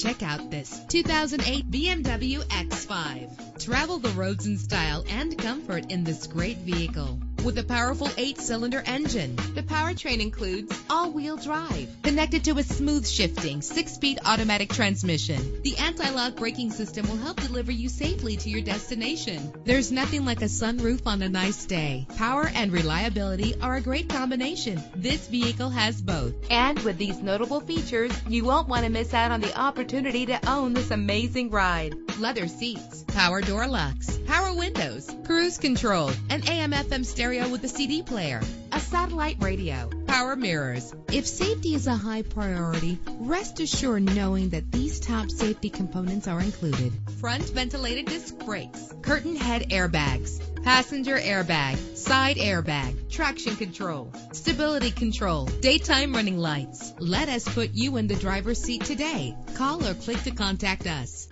Check out this 2008 BMW X5. Travel the roads in style and comfort in this great vehicle. With a powerful eight-cylinder engine, the powertrain includes all-wheel drive, connected to a smooth shifting six-speed automatic transmission. The anti-lock braking system will help deliver you safely to your destination. There's nothing like a sunroof on a nice day. Power and reliability are a great combination. This vehicle has both. And with these notable features, you won't want to miss out on the opportunity to own this amazing ride. Leather seats, power door locks, power windows, cruise control, an AM FM stereo with a CD player, a satellite radio, power mirrors. If safety is a high priority, rest assured knowing that these top safety components are included. Front ventilated disc brakes, curtain head airbags, passenger airbag, side airbag, traction control, stability control, daytime running lights. Let us put you in the driver's seat today. Call or click to contact us.